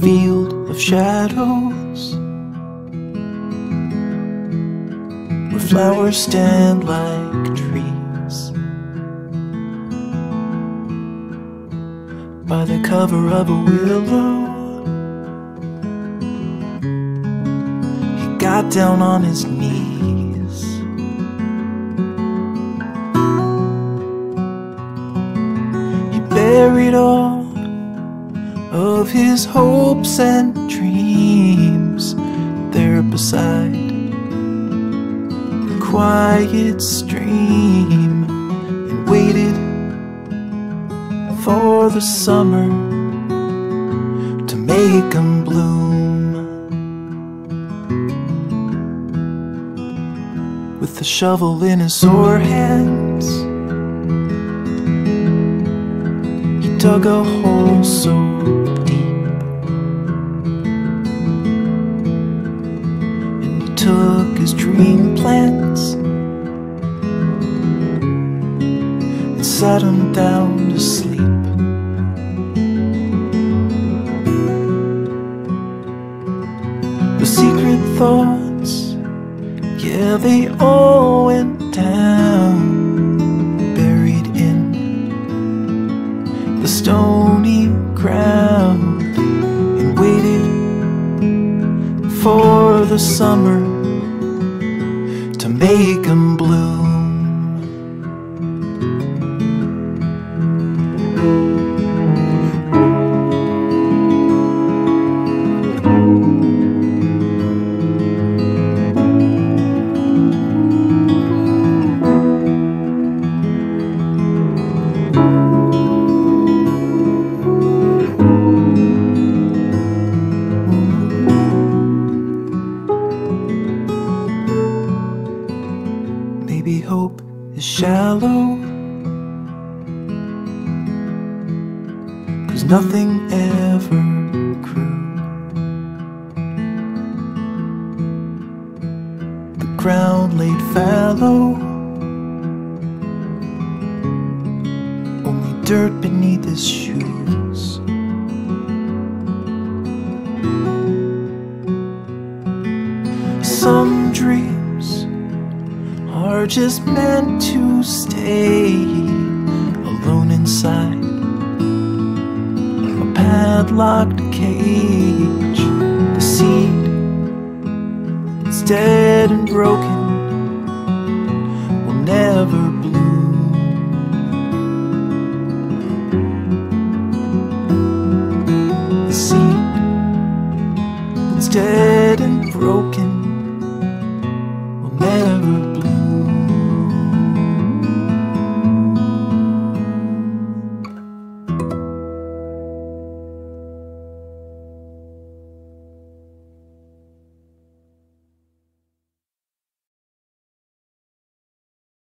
field of shadows where flowers stand like trees by the cover of a willow. He got down on his knees. He buried all of his hopes and dreams there beside. The quiet stream and waited for the summer to make him bloom. With the shovel in his sore hands he dug a hole so his dream plans. And sat him down to sleep. The secret thoughts yeah they all went down buried in the stony ground and waited for the summer make him bloom. Hope is shallow. Cause nothing ever grew. The ground laid fallow. Only dirt beneath his shoes. Some are just meant to stay alone inside a padlocked cage. The seed is dead and broken, will never bloom. The seed that's dead and broken will never